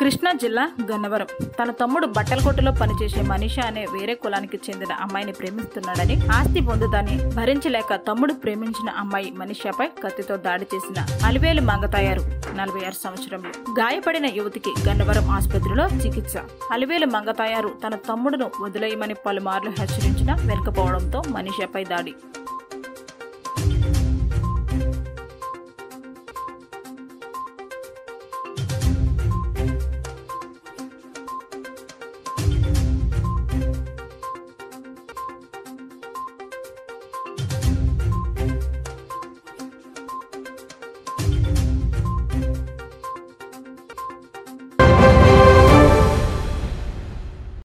కృష్ణా జిల్లా గన్నవరం. తన తమ్ముడు బట్టల కొట్టులో పనిచేసే మనిష అనే వేరే కులానికి చెందిన అమ్మాయిని ప్రేమిస్తున్నాడని ఆస్తి పొందుతాని భరించలేక తమ్ముడు ప్రేమించిన అమ్మాయి మనిషపై కత్తితో దాడి చేసిన అలివేలు మంగతాయారు నలభై ఆరు సంవత్సరంలో. గాయపడిన యువతికి గన్నవరం ఆసుపత్రిలో చికిత్స. అలివేలు మంగతాయారు తన తమ్ముడును వదిలేయమని పలుమార్లు హెచ్చరించినా వెనుకపోవడంతో మనిషపై దాడి.